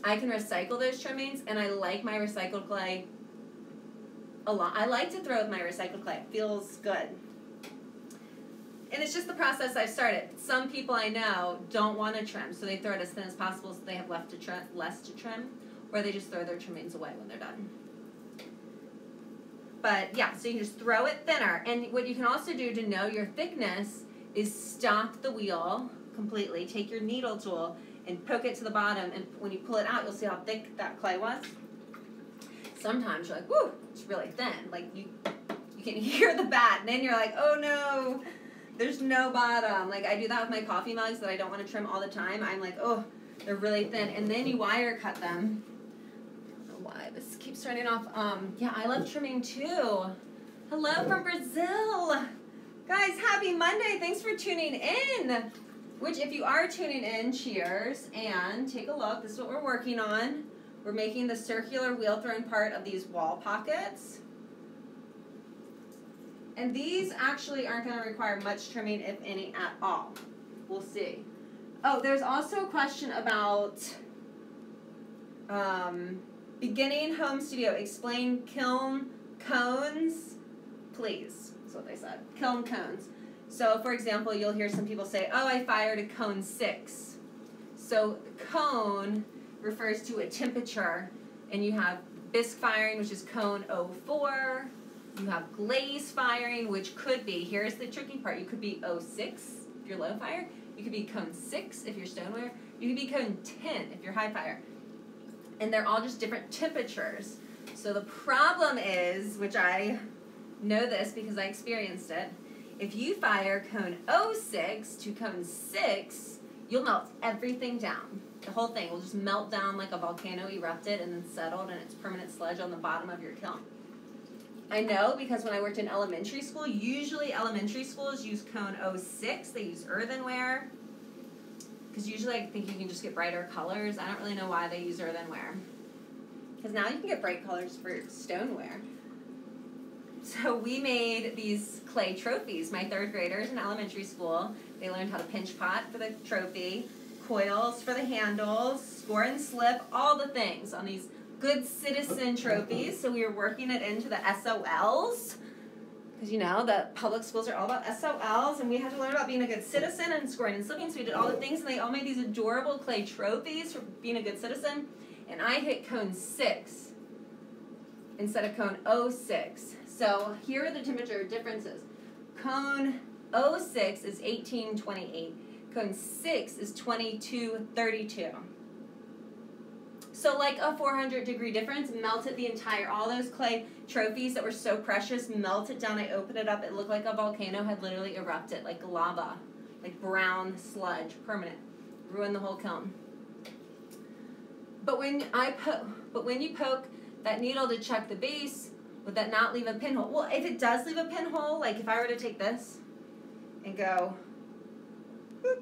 I can recycle those trimmings, and I like my recycled clay a lot. I like to throw with my recycled clay. It feels good. And it's just the process I've started. Some people I know don't want to trim, so they throw it as thin as possible so they have left to trim, less to trim, or they just throw their trimmings away when they're done. But yeah, so you just throw it thinner. And what you can also do to know your thickness is stop the wheel completely. Take your needle tool and poke it to the bottom. And when you pull it out, you'll see how thick that clay was. Sometimes you're like, whoo, it's really thin. Like you, you can (laughs) hear the bat. And then you're like, oh no, there's no bottom. Like I do that with my coffee mugs that I don't want to trim all the time. I'm like, oh, they're really thin. And then you wire cut them keeps turning off. Um, yeah, I love trimming too. Hello from Brazil. Guys, happy Monday. Thanks for tuning in. Which, if you are tuning in, cheers and take a look. This is what we're working on. we're making the circular wheel thrown part of these wall pockets. And these actually aren't going to require much trimming, if any, at all. We'll see. Oh, there's also a question about um, beginning home studio. Explain kiln cones, please. That's what they said. Kiln cones. So, for example, you'll hear some people say, oh, I fired a cone six. So, cone refers to a temperature, and you have bisque firing, which is cone 04. You have glaze firing, which could be, here's the tricky part, you could be 06 if you're low fire, you could be cone 6 if you're stoneware, you could be cone 10 if you're high fire. And they're all just different temperatures. So the problem is, which I know this because I experienced it, if you fire cone 06 to cone 6, you'll melt everything down. The whole thing will just melt down like a volcano erupted and then settled and it's permanent sludge on the bottom of your kiln. I know because when I worked in elementary school, usually elementary schools use cone 06. They use earthenware. Because usually I think you can just get brighter colors. I don't really know why they use earthenware. Because now you can get bright colors for stoneware. So we made these clay trophies. My third graders in elementary school, they learned how to pinch pot for the trophy, coils for the handles, score and slip, all the things on these good citizen trophies. So we were working it into the SOLs. Because you know, the public schools are all about SOLs, and we had to learn about being a good citizen and scoring and slipping. So we did all the things, and they all made these adorable clay trophies for being a good citizen. And I hit cone 6 instead of cone 06. So here are the temperature differences. Cone 06 is 1828. Cone 6 is 2232. So like a 400 degree difference, melted the entire, all those clay trophies that were so precious, melted down. I opened it up. It looked like a volcano had literally erupted, like lava, like brown sludge, permanent. Ruined the whole kiln. But when I poke, but when you poke that needle to check the base, would that not leave a pinhole? Well, if it does leave a pinhole, like if I were to take this and go,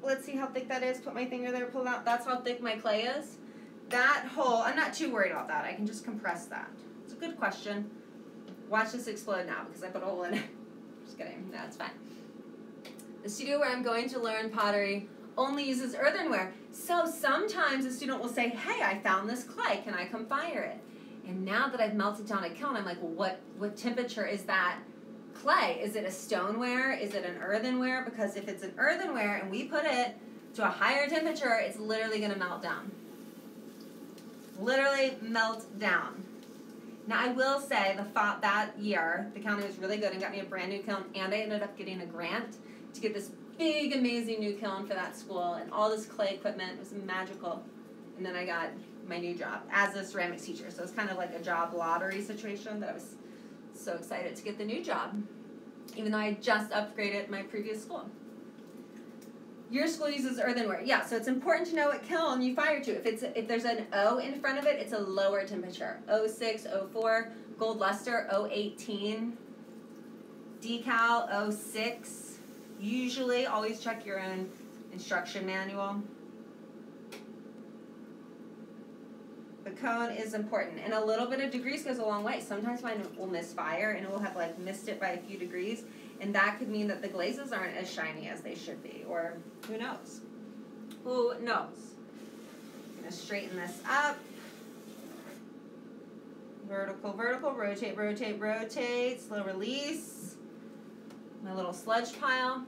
let's see how thick that is, put my finger there, pull out, that's how thick my clay is. That hole, I'm not too worried about that. I can just compress that. It's a good question. Watch this explode now because I put a hole in it. (laughs) Just kidding. No, fine. The studio where I'm going to learn pottery only uses earthenware. So sometimes a student will say, hey, I found this clay. Can I come fire it? And now that I've melted down a kiln, I'm like, well, what, what temperature is that clay? Is it a stoneware? Is it an earthenware? Because if it's an earthenware and we put it to a higher temperature, it's literally going to melt down. Literally melt down. Now I will say the thought that year the county was really good and got me a brand new kiln, and I ended up getting a grant to get this big, amazing new kiln for that school and all this clay equipment. It was magical. And then I got my new job as a ceramics teacher. So it's kind of like a job lottery situation that I was so excited to get the new job, even though I just upgraded my previous school. Your school uses earthenware. Yeah, so it's important to know what kiln you fire to. If it's if there's an O in front of it, it's a lower temperature. 06, 04, gold luster 018, decal 06. Usually, always check your own instruction manual. The cone is important, and a little bit of degrees goes a long way. Sometimes mine will misfire, and it will have like missed it by a few degrees, and that could mean that the glazes aren't as shiny as they should be, or who knows? Who knows? I'm gonna straighten this up. Vertical, vertical, rotate, rotate, rotate, slow release. My little sludge pile.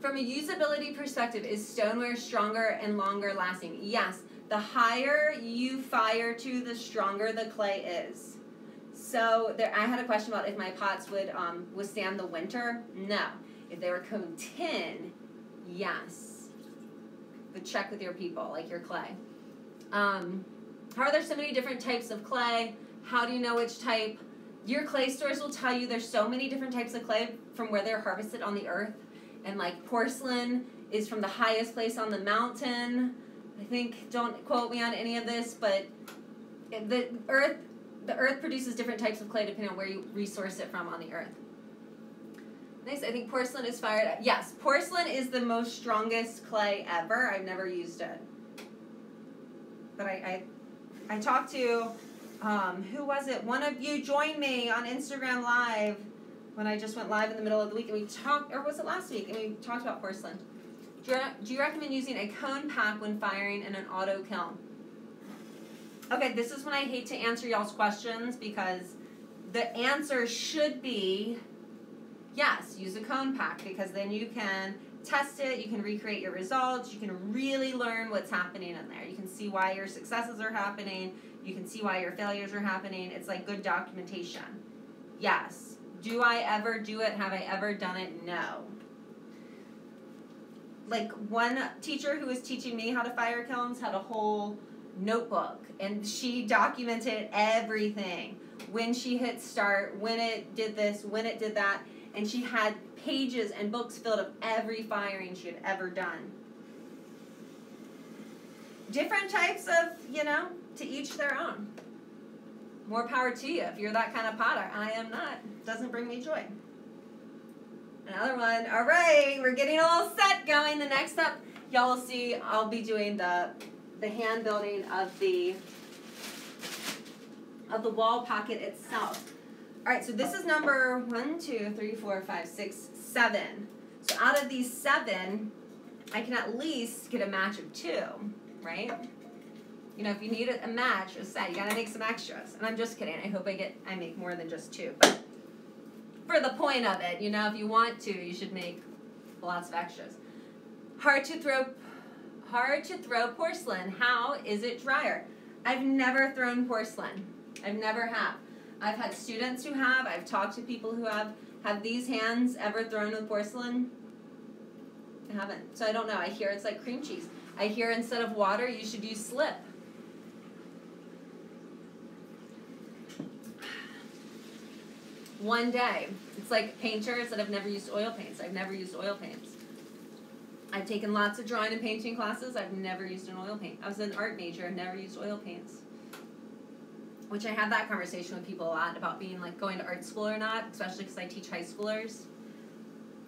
From a usability perspective, is stoneware stronger and longer lasting? Yes the higher you fire to, the stronger the clay is. So there, I had a question about if my pots would um, withstand the winter. No. If they were cone tin, yes. But check with your people, like your clay. Um, how are there so many different types of clay? How do you know which type? Your clay stores will tell you there's so many different types of clay from where they're harvested on the earth. And like porcelain is from the highest place on the mountain I think don't quote me on any of this, but the earth the earth produces different types of clay depending on where you resource it from on the earth. Next, I think porcelain is fired. Yes, porcelain is the most strongest clay ever. I've never used it, but I, I I talked to, um, who was it? One of you joined me on Instagram Live when I just went live in the middle of the week, and we talked, or was it last week? And we talked about porcelain. Do you, do you recommend using a cone pack when firing in an auto kiln? Okay, this is when I hate to answer y'all's questions because the answer should be yes, use a cone pack because then you can test it, you can recreate your results, you can really learn what's happening in there. You can see why your successes are happening, you can see why your failures are happening. It's like good documentation. Yes. Do I ever do it? Have I ever done it? No. Like one teacher who was teaching me how to fire kilns had a whole notebook and she documented everything when she hit start, when it did this, when it did that, and she had pages and books filled of every firing she had ever done. Different types of, you know, to each their own. More power to you if you're that kind of potter. I am not. Doesn't bring me joy. Another one. All right, we're getting a little set going. The next up, y'all will see I'll be doing the the hand building of the of the wall pocket itself. All right, so this is number one, two, three, four, five, six, seven. So out of these seven, I can at least get a match of two, right? You know, if you need a match, a set, you gotta make some extras. And I'm just kidding. I hope I get I make more than just two. But for the point of it, you know, if you want to, you should make lots of extras. Hard to throw hard to throw porcelain. How is it drier? I've never thrown porcelain. I've never have. I've had students who have. I've talked to people who have. Have these hands ever thrown with porcelain? I haven't. So I don't know. I hear it's like cream cheese. I hear instead of water, you should use slip. One day. It's like painters that have never used oil paints. I've never used oil paints. I've taken lots of drawing and painting classes. I've never used an oil paint. I was an art major. I've never used oil paints. Which I have that conversation with people a lot about being like going to art school or not, especially because I teach high schoolers.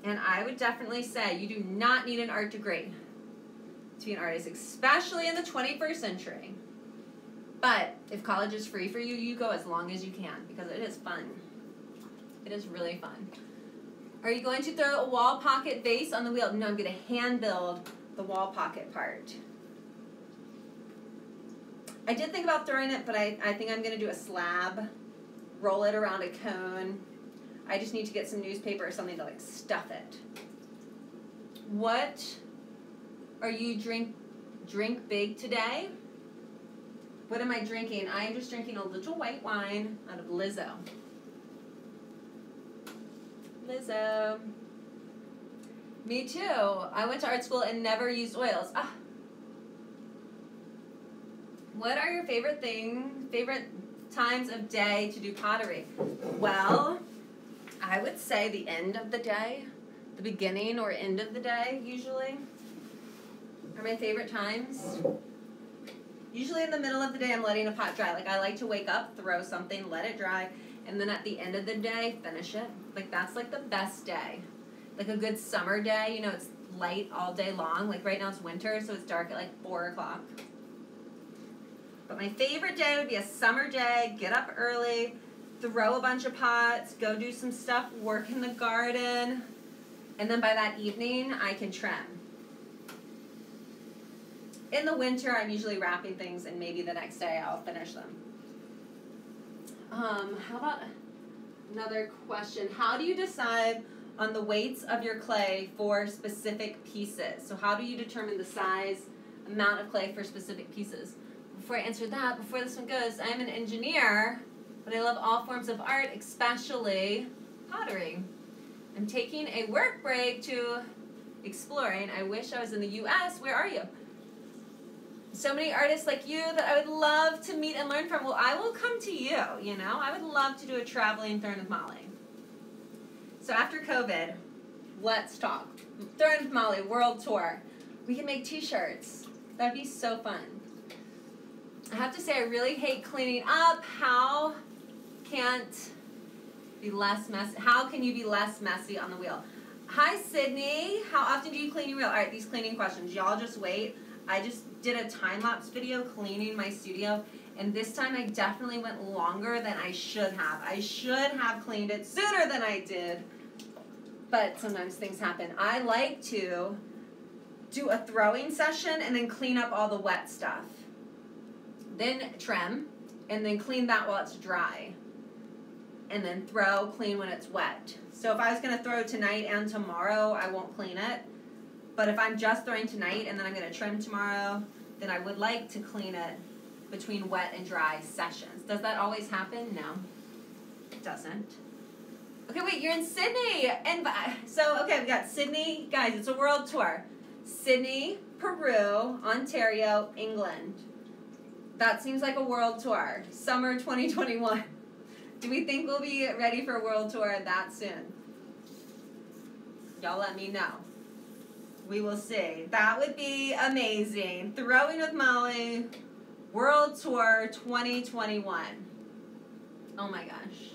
And I would definitely say you do not need an art degree to be an artist, especially in the 21st century. But if college is free for you, you go as long as you can because it is fun. It is really fun. Are you going to throw a wall pocket vase on the wheel? No, I'm going to hand build the wall pocket part. I did think about throwing it, but I, I think I'm going to do a slab, roll it around a cone. I just need to get some newspaper or something to like stuff it. What are you drink drink big today? What am I drinking? I am just drinking a little white wine out of Lizzo. Lizzo. Me too. I went to art school and never used oils. Ah. What are your favorite thing, favorite times of day to do pottery? Well, I would say the end of the day, the beginning or end of the day, usually, are my favorite times. Usually in the middle of the day, I'm letting a pot dry. Like I like to wake up, throw something, let it dry, and then at the end of the day, finish it. Like that's like the best day. Like a good summer day, you know, it's light all day long. Like right now it's winter, so it's dark at like four o'clock. But my favorite day would be a summer day, get up early, throw a bunch of pots, go do some stuff, work in the garden, and then by that evening I can trim. In the winter, I'm usually wrapping things, and maybe the next day I'll finish them. Um, how about another question? How do you decide on the weights of your clay for specific pieces? So, how do you determine the size, amount of clay for specific pieces? Before I answer that, before this one goes, I'm an engineer, but I love all forms of art, especially pottery. I'm taking a work break to exploring. I wish I was in the US. Where are you? So many artists like you that I would love to meet and learn from. Well, I will come to you, you know? I would love to do a traveling Throwing with Molly. So after COVID, let's talk. Throwing with Molly World Tour. We can make t-shirts. That'd be so fun. I have to say I really hate cleaning up. How can't be less messy? How can you be less messy on the wheel? Hi, Sydney. How often do you clean your wheel? All right, these cleaning questions. Y'all just wait. I just did a time lapse video cleaning my studio, And this time I definitely went longer than I should have. I should have cleaned it sooner than I did. But sometimes things happen. I like to do a throwing session and then clean up all the wet stuff. Then trim and then clean that while it's dry. And then throw, clean when it's wet. So if I was going to throw tonight and tomorrow, I won't clean it. But if I'm just throwing tonight and then I'm going to trim tomorrow, then I would like to clean it between wet and dry sessions. Does that always happen? No, it doesn't. Okay, wait, you're in Sydney. And so, okay, we got Sydney. Guys, it's a world tour. Sydney, Peru, Ontario, England. That seems like a world tour. Summer 2021. Do we think we'll be ready for a world tour that soon? Y'all let me know. We will see. That would be amazing. Throwing with Molly, World Tour 2021. Oh my gosh.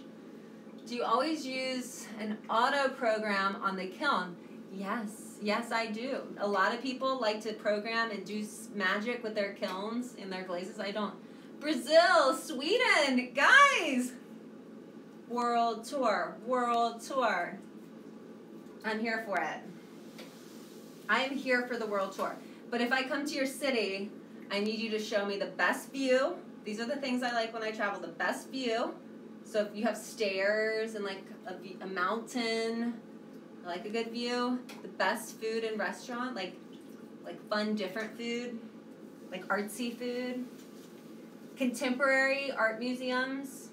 Do you always use an auto program on the kiln? Yes, yes, I do. A lot of people like to program and do magic with their kilns and their glazes. I don't. Brazil, Sweden, guys! World Tour, World Tour. I'm here for it. I'm here for the World Tour. But if I come to your city, I need you to show me the best view. These are the things I like when I travel the best view. So if you have stairs and like a, a mountain, I like a good view. The best food and restaurant, like like fun, different food, like artsy food. Contemporary art museums.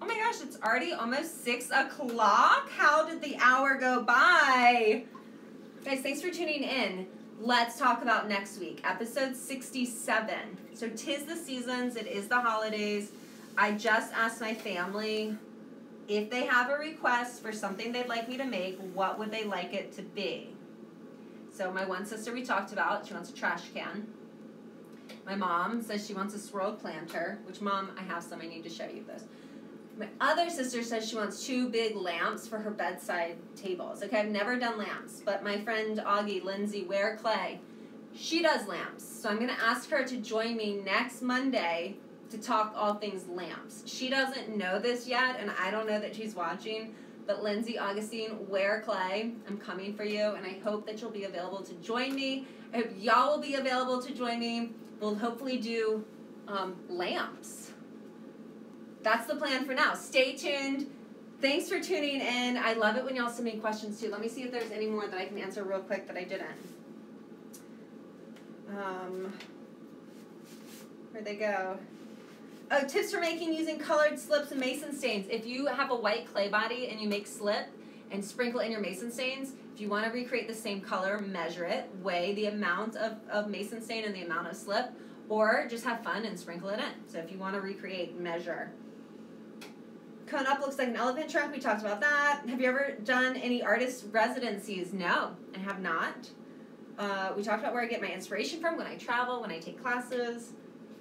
Oh my gosh, it's already almost six o'clock. How did the hour go by? Guys, thanks for tuning in. Let's talk about next week, episode 67. So, tis the seasons, it is the holidays. I just asked my family if they have a request for something they'd like me to make, what would they like it to be? So, my one sister we talked about, she wants a trash can. My mom says she wants a swirl planter, which, mom, I have some, I need to show you this. My other sister says she wants two big lamps for her bedside tables. Okay, I've never done lamps, but my friend Augie Lindsay Ware Clay, she does lamps. So I'm going to ask her to join me next Monday to talk all things lamps. She doesn't know this yet, and I don't know that she's watching. But Lindsay Augustine, Ware Clay, I'm coming for you, and I hope that you'll be available to join me. I hope y'all will be available to join me. We'll hopefully do um, lamps that's the plan for now. Stay tuned. Thanks for tuning in. I love it when y'all me questions too. Let me see if there's any more that I can answer real quick that I didn't. Um, where'd they go? Oh, tips for making using colored slips and mason stains. If you have a white clay body and you make slip and sprinkle in your mason stains, if you want to recreate the same color, measure it, weigh the amount of, of mason stain and the amount of slip, or just have fun and sprinkle it in. So if you want to recreate, measure. Cone Up looks like an elephant trunk. We talked about that. Have you ever done any artist residencies? No, I have not. Uh, we talked about where I get my inspiration from when I travel, when I take classes,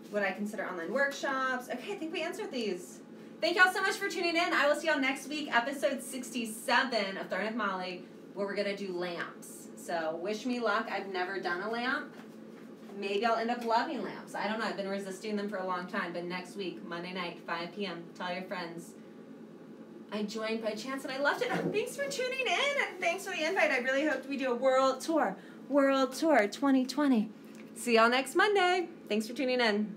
what I consider online workshops. Okay, I think we answered these. Thank y'all so much for tuning in. I will see y'all next week, episode 67 of Throwing with Molly, where we're going to do lamps. So wish me luck. I've never done a lamp. Maybe I'll end up loving lamps. I don't know. I've been resisting them for a long time. But next week, Monday night, 5 p.m., tell your friends. I joined by chance and I loved it. thanks for tuning in and thanks for the invite. I really hope we do a world tour. World Tour 2020. See y'all next Monday. Thanks for tuning in.